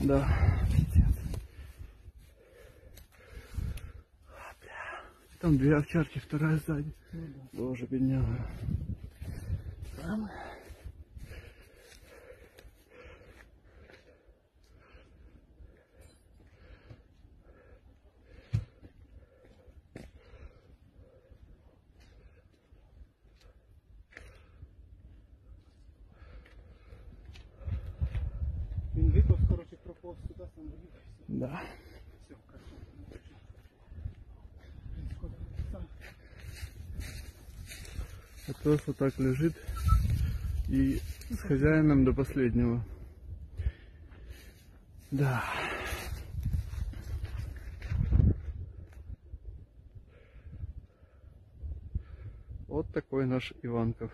Да. Там две овчарки, вторая сзади. Ну Боже, бедняга. Там... проповз сюди, сам. Да. Все, хорошо. А пес вот так лежит и с хозяином до последнего. Да. Вот такой наш Иванков.